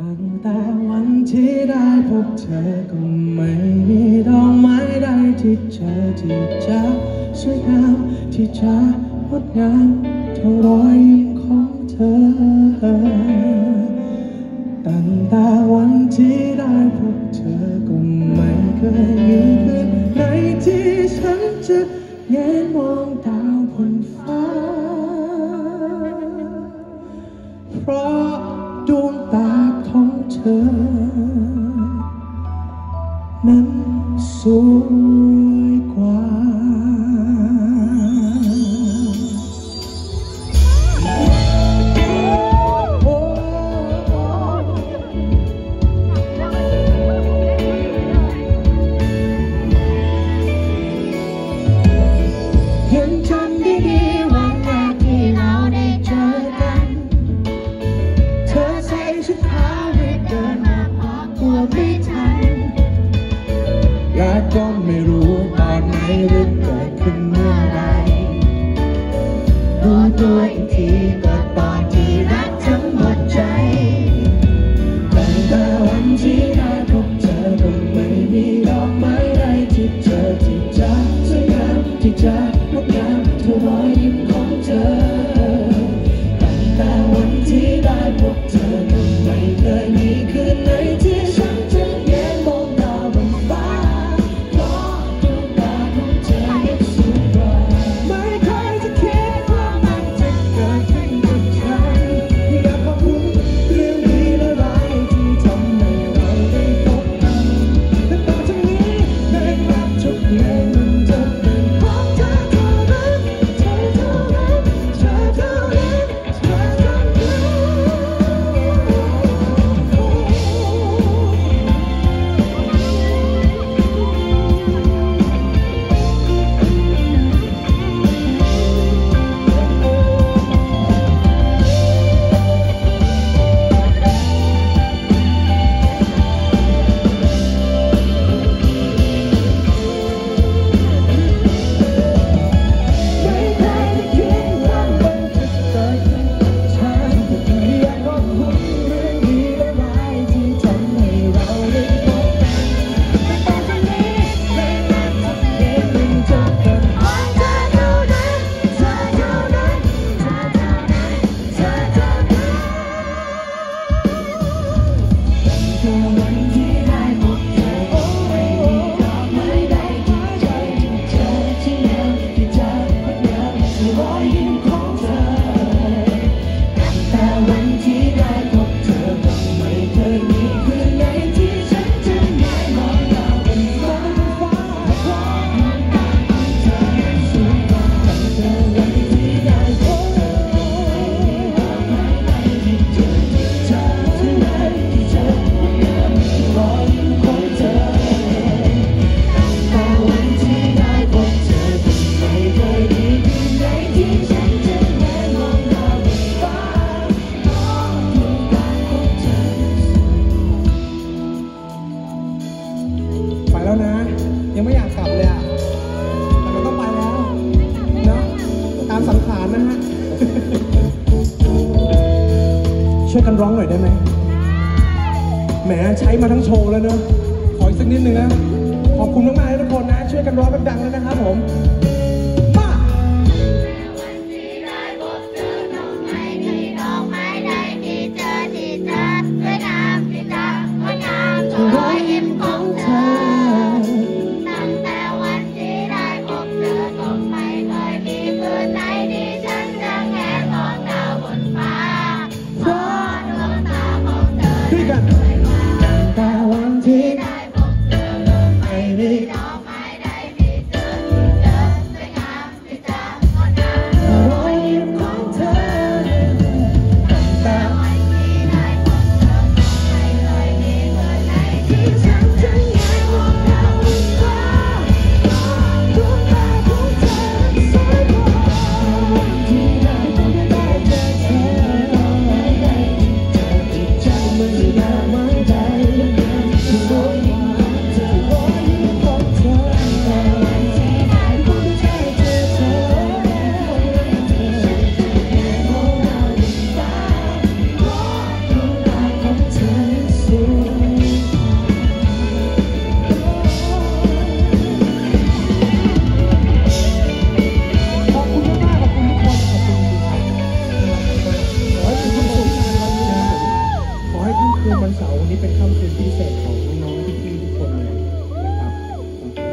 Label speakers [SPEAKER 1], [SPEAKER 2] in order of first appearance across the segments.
[SPEAKER 1] ตั้งแต่วันที่ได้พบเธอก็ไม่มีดอกไม้ใดที่เธอที่จะสวยงามที่จะงดงามเท่ารอยของเธอ
[SPEAKER 2] nắng xuống qua. I it back in ช่วยกันร้องหน่อยได้ไหมแหมใช้มาทั้งโชว์แล้วเนอะขออีกสักนิดนึงนะ ขอบคุณมากๆทุกคนนะ ช่วยกันร้องดังเลยนะครับผม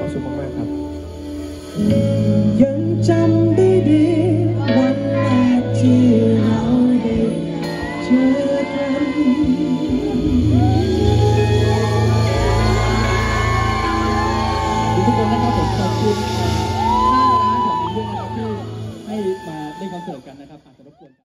[SPEAKER 3] ความสุ
[SPEAKER 1] ข
[SPEAKER 3] มาก
[SPEAKER 2] ๆครับ